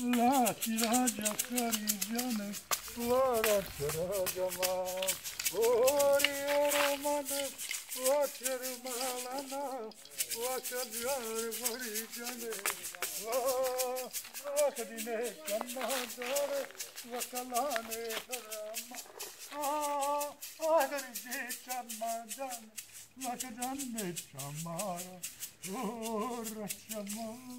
La tiraja carijane, vara çarajama. Ori la, vaçer malana, vaçer varicane. Vakdine kanna dare, vakalane harama. Ah, agar je chama jan, vakdane chamara, oh rachama.